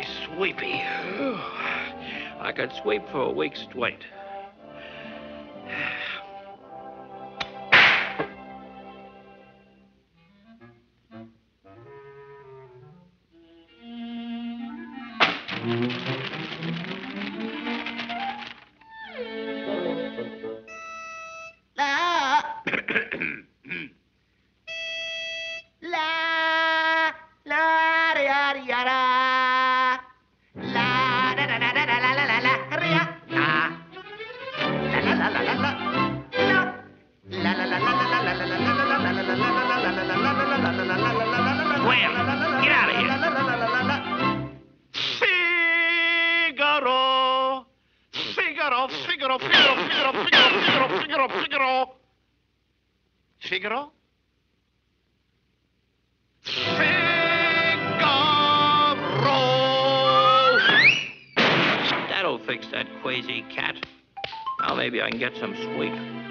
sleepy. I could sweep for a week straight. La. La. La. Ria, ria, Figaro, Figaro, Figaro, Figaro, Figaro, Figaro, Figaro, Figaro. Figaro? Figaro! That'll fix that quasi cat. Now maybe I can get some sleep.